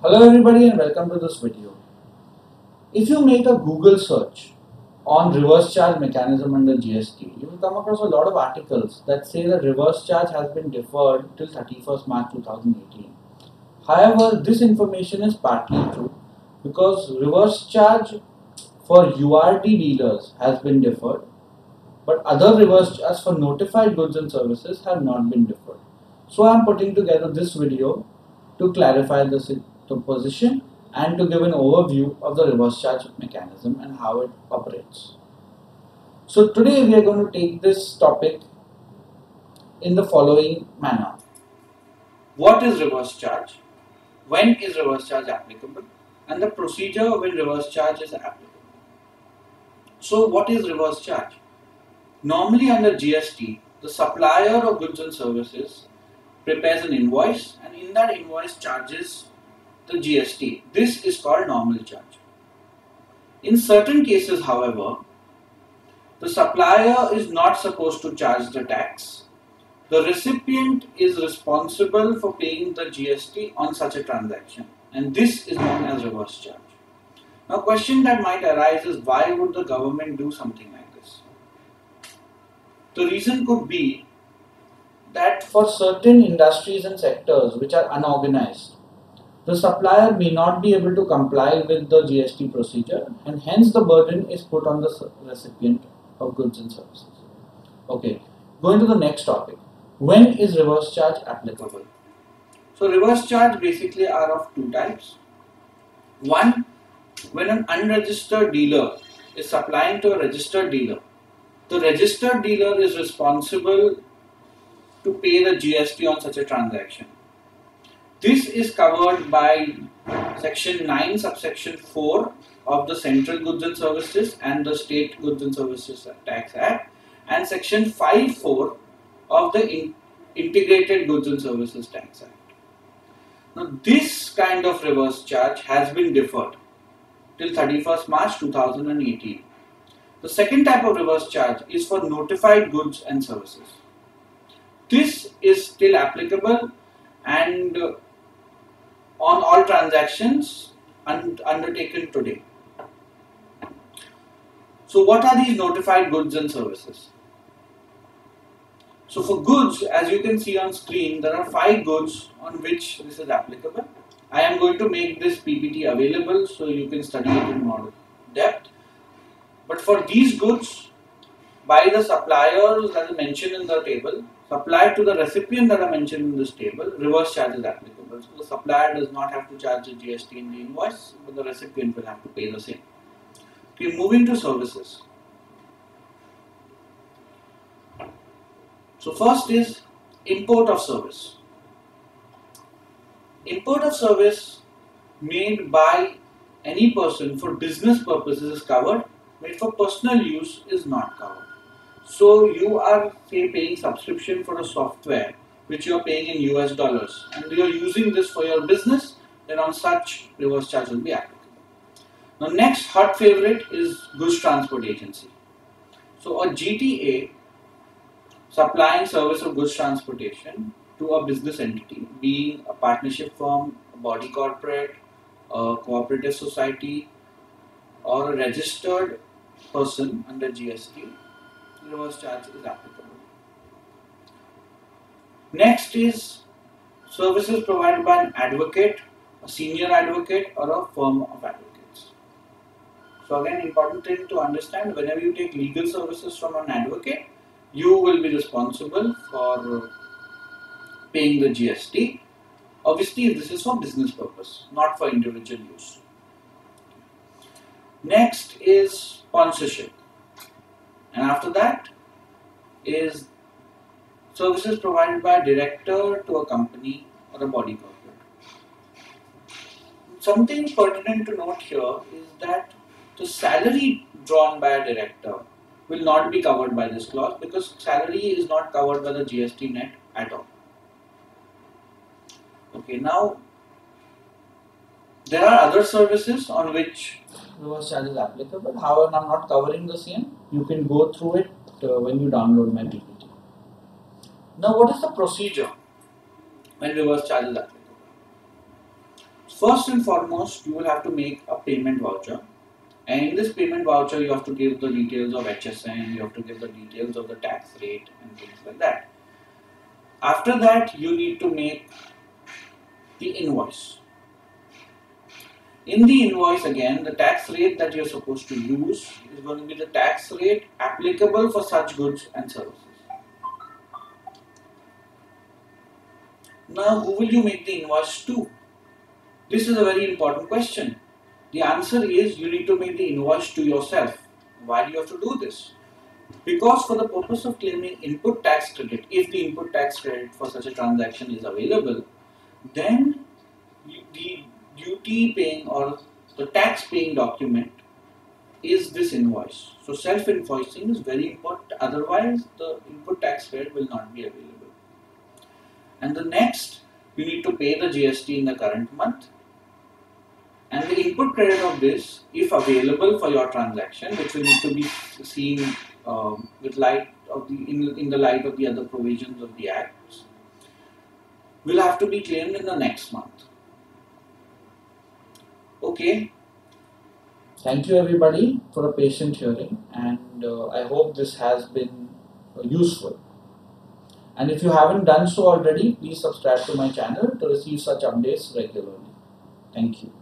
Hello everybody and welcome to this video. If you make a Google search on reverse charge mechanism under GST, you will come across a lot of articles that say that reverse charge has been deferred till 31st March 2018. However, this information is partly true because reverse charge for URD dealers has been deferred, but other reverse charge for notified goods and services have not been deferred. So I am putting together this video to clarify this the position and to give an overview of the reverse charge mechanism and how it operates. So today we are going to take this topic in the following manner. What is reverse charge? When is reverse charge applicable? And the procedure when reverse charge is applicable. So what is reverse charge? Normally under GST, the supplier of goods and services prepares an invoice and in that invoice charges the GST. This is called normal charge. In certain cases, however, the supplier is not supposed to charge the tax. The recipient is responsible for paying the GST on such a transaction and this is known as reverse charge. Now, question that might arise is why would the government do something like this? The reason could be that for certain industries and sectors which are unorganized, the supplier may not be able to comply with the GST procedure and hence the burden is put on the recipient of goods and services. Okay, going to the next topic. When is reverse charge applicable? So reverse charge basically are of two types. One, when an unregistered dealer is supplying to a registered dealer, the registered dealer is responsible to pay the GST on such a transaction. This is covered by section 9 subsection 4 of the Central Goods and Services and the State Goods and Services Tax Act and section 5.4 of the in Integrated Goods and Services Tax Act. Now this kind of reverse charge has been deferred till 31st March 2018. The second type of reverse charge is for notified goods and services. This is still applicable and on all transactions un undertaken today. So what are these notified goods and services? So for goods, as you can see on screen, there are five goods on which this is applicable. I am going to make this PPT available so you can study it in more depth. But for these goods, by the suppliers that are mentioned in the table, supplied to the recipient that are mentioned in this table, reverse charge is applicable. So the supplier does not have to charge the GST in the invoice, but the recipient will have to pay the same. Okay, moving to services. So first is import of service. Import of service made by any person for business purposes is covered, made for personal use is not covered. So you are say paying subscription for a software which you are paying in US dollars and you are using this for your business, then on such reverse charge will be applicable. Now next hot favorite is goods transport agency. So a GTA supplying service of goods transportation to a business entity, being a partnership firm, a body corporate, a cooperative society, or a registered person under GST reverse charge is applicable. Next is services provided by an advocate, a senior advocate or a firm of advocates. So again important thing to understand whenever you take legal services from an advocate, you will be responsible for paying the GST. Obviously this is for business purpose, not for individual use. Next is sponsorship and after that is services provided by a director to a company or a body corporate. Something pertinent to note here is that the salary drawn by a director will not be covered by this clause because salary is not covered by the GST net at all. Okay, now there are other services on which reverse charge is applicable. However, I'm not covering the same. You can go through it uh, when you download my PPT. Now, what is the procedure when reverse charge is applicable? First and foremost, you will have to make a payment voucher. And in this payment voucher, you have to give the details of HSN, you have to give the details of the tax rate and things like that. After that, you need to make the invoice. In the invoice again, the tax rate that you're supposed to use is going to be the tax rate applicable for such goods and services. Now, who will you make the invoice to? This is a very important question. The answer is you need to make the invoice to yourself. Why do you have to do this? Because for the purpose of claiming input tax credit, if the input tax credit for such a transaction is available, then the duty paying or the tax paying document is this invoice. So self invoicing is very important, otherwise, the input tax credit will not be available. And the next, you need to pay the GST in the current month and the input credit of this, if available for your transaction, which will need to be seen um, with light of the in, in the light of the other provisions of the acts, will have to be claimed in the next month. Okay. Thank you everybody for a patient hearing, and uh, I hope this has been uh, useful. And if you haven't done so already, please subscribe to my channel to receive such updates regularly. Thank you.